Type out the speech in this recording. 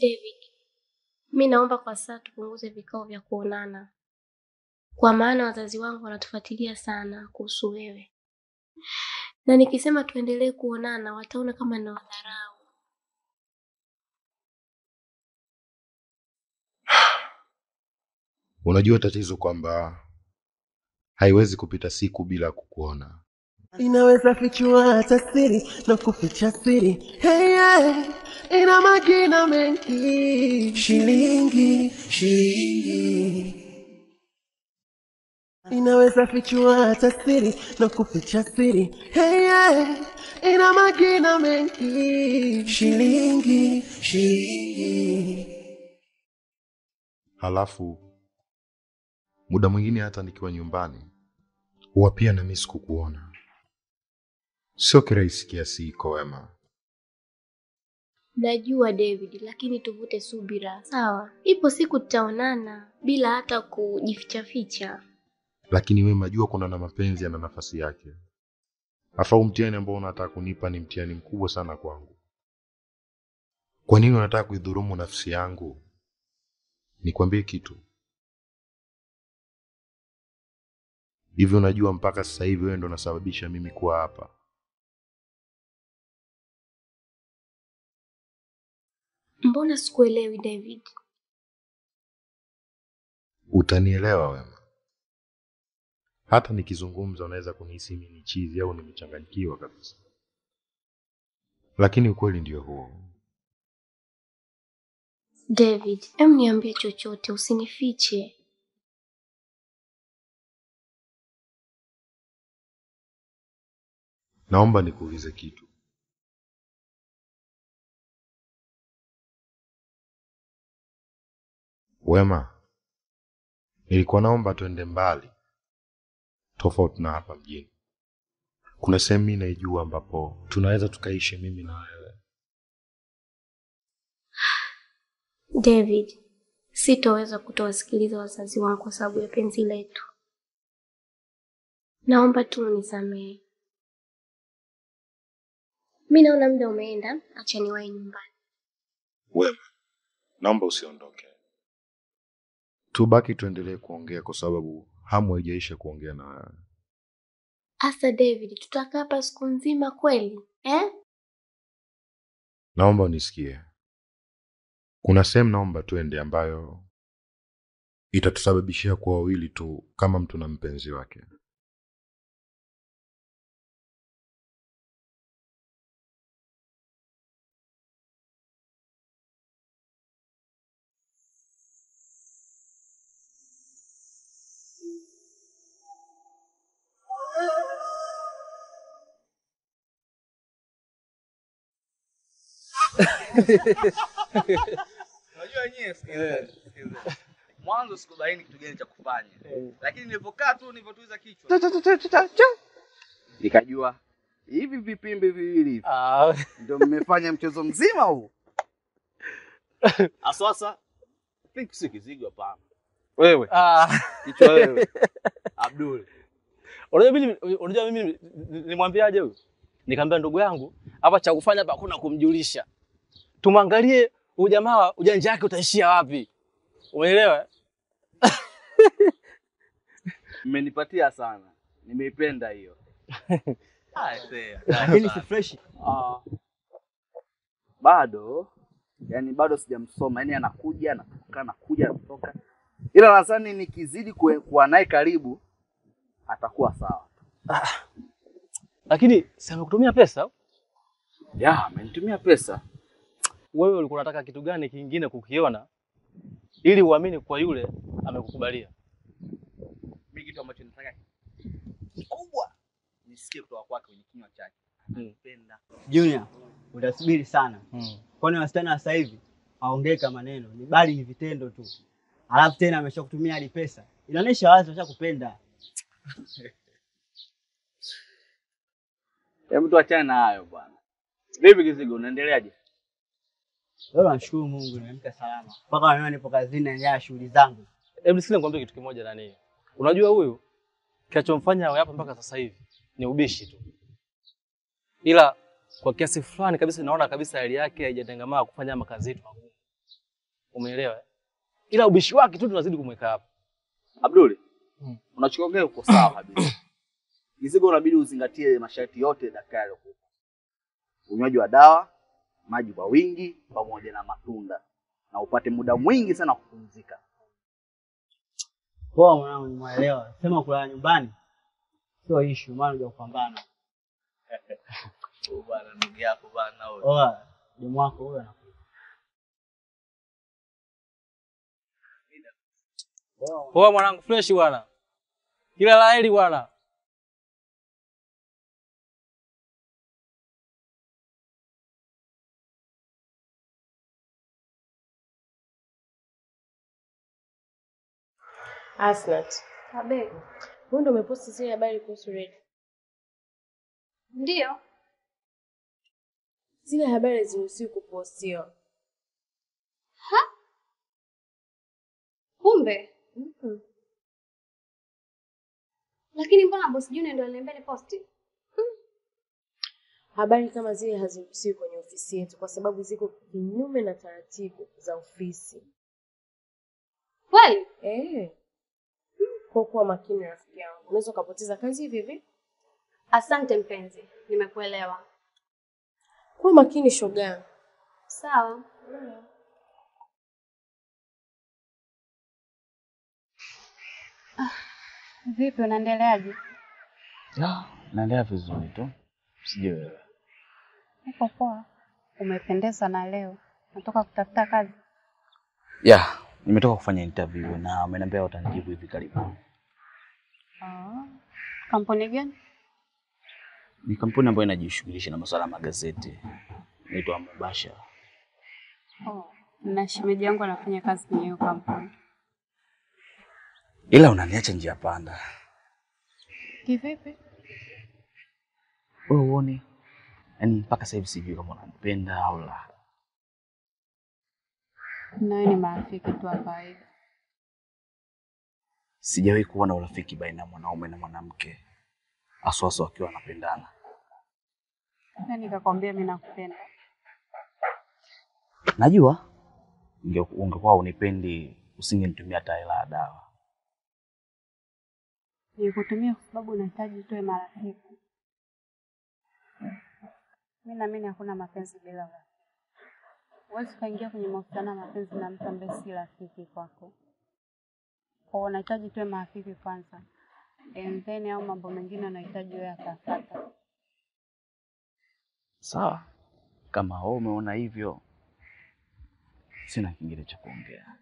David, mi naomba kwa sasa tupunguze vikao vya kuonana, kwa maana wazazi wangu wanatufuatilia sana kuhusu wewe, na nikisema tuendelee kuonana wataona kama na wadharau. Unajua tatizo kwamba haiwezi kupita siku bila kukuona. inaweza fichua hata siri na kuficha siri. Hey, ina majina mengi shilingi shilingi inaweza fichua tasiri siri na kuficha siri hey, yeah. ina majina mengi shilingi shilingi Halafu muda mwingine hata nikiwa nyumbani huwa pia na miss kukuona. Sio kirahisi kiasi iko Wema. Najua David, lakini tuvute subira, sawa? Ipo siku tutaonana bila hata kujifichaficha. Lakini Wema, jua kuna na mapenzi yana nafasi yake. Afa huu mtihani ambao unataka kunipa ni mtihani mkubwa sana kwangu. Kwa nini unataka kuidhurumu nafsi yangu? Nikwambie kitu hivi, unajua mpaka sasa hivi wewe ndo unasababisha mimi kuwa hapa. Mbona sikuelewi David? Utanielewa Wema. Hata nikizungumza unaweza kunihisi mimi ni chizi au nimechanganyikiwa kabisa, lakini ukweli ndio huo. David, em niambie chochote, usinifiche. Naomba nikuulize kitu. Wema, nilikuwa naomba tuende mbali tofauti na hapa mjini. Kuna sehemu mimi naijua ambapo tunaweza tukaishi mimi na wewe. David, sitoweza kutowasikiliza wazazi wangu kwa sababu ya penzi letu. Naomba tu unisamehe. Mi naona muda umeenda, acha niwahi nyumbani. Wema, naomba usiondoke, tubaki tuendelee kuongea kwa sababu hamu haijaisha kuongea na wewe. Asa David, tutakaa hapa siku nzima kweli eh? Naomba unisikie, kuna sehemu naomba tuende ambayo itatusababishia kuwa wawili tu kama mtu na mpenzi wake. Unajua sikiliza, sikiliza. Mwanzo sikubaini kitu gani cha kufanya. Lakini nilipokaa tu nilivyotuliza kichwa. Nikajua hivi vipimbi viwili hivi Ah, ndio mmefanya mchezo mzima huu. asasa think si kizigo hapana. Wewe ah. kichwa wewe. Abdul. Unajua mimi unajua mimi nilimwambiaje huyu? Nikamwambia ndugu yangu, hapa cha kufanya hapa hakuna kumjulisha. Tumwangalie ujamaa ujanja wake utaishia wapi. Umeelewa? Mmenipatia sana. Nimeipenda hiyo. Ah, lakini si fresh. Ah, bado yani bado sijamsoma yani anakuja anatoka anakuja anatoka ila nadhani nikizidi kuwa naye karibu atakuwa sawa Lakini si amekutumia pesa? ya amenitumia pesa Wewe ulikuwa unataka kitu gani kingine kukiona ili uamini kwa yule amekukubalia? Mimi kitu ambacho nataka kikubwa nisikie kutoka kwake kwenye kinywa chake anapenda Junior, utasubiri sana, Hmm. kwani wasichana sasa hivi haongeka maneno, ni bali ni vitendo tu. Alafu tena ameshakutumia hadi pesa, inaonyesha wazi washakupenda. hebu tuachane na hayo bwana vipi kizigo unaendeleaje Leo nashukuru Mungu nimeamka salama, mpaka wanaona nipo kazini naendelea na shughuli zangu. Hebu nisikie nikwambie kitu kimoja nani. Unajua huyu kinachomfanya awe hapa mpaka sasa hivi ni ubishi tu. Ila kwa kiasi fulani kabisa naona kabisa hali yake haijatengamaa kufanya makazi yetu magumu. Umeelewa? Ila ubishi wake tu tunazidi kumweka hapa. Abduli, hmm. unachokiongea uko sawa kabisa. Mizigo unabidi uzingatie masharti yote daktari aliyokupa. Unywaji wa dawa, maji kwa wingi, pamoja na matunda, na upate muda mwingi sana wa kupumzika. Poa mwanangu, nimeelewa. Sema kulala nyumbani sio issue, maana uja kupambana. Bwana ndugu yako bwana wewe. Oa, demu wako huyo anakuja. Poa mwanangu fresh bwana. Kila la heri bwana. Asnat, Abe, wewe ndio umeposti zile habari kuhusu Red. ndio Zile habari haziruhusiwi kupostiwa. kumbe. Lakini mbona boss Junior ndio aliniambia ni posti? Habari kama zile haziruhusiwi kwenye ofisi yetu kwa sababu ziko kinyume na taratibu za ofisi. Kweli? Eh. Kwa kuwa makini rafiki yangu, unaweza ukapoteza kazi hivi hivi. Asante mpenzi, nimekuelewa. Kuwa makini shoga. Sawa. Ah, vipi unaendeleaje? Naendelea vizuri tu. Sijui wewe. Niko poa. Umependeza na leo. Natoka kutafuta kazi. Ya, nimetoka kufanya interview na wameniambia watanijibu hivi karibuni. Ah. Kampuni gani? Ni kampuni ambayo inajishughulisha na masuala ya magazeti. Inaitwa Mubasha. Oh. Na shemeji yangu anafanya kazi kwenye hiyo kampuni. Ila unaniacha njia panda. Kivipi? Wewe uone. Yaani mpaka sasa hivi sijui kama unanipenda au la. Nawe ni marafiki tu wa kawaida. Sijawahi kuona urafiki baina ya mwanaume na mwanamke. Aswaso wakiwa wanapendana. Na nikakwambia mimi nakupenda. Najua unge- ungekuwa unipendi usingenitumia hata hela ya dawa. Nikutumia kwa sababu unahitaji tuwe marafiki. Mimi naamini hakuna mapenzi bila urafiki. Huwezi ukaingia kwenye mahusiano ya mapenzi na mtu ambaye si rafiki kwako. Kwa unahitaji tuwe marafiki kwanza, and then au mambo mengine unahitaji wewe atafuata. Sawa, kama wewe umeona hivyo, sina kingine cha kuongea.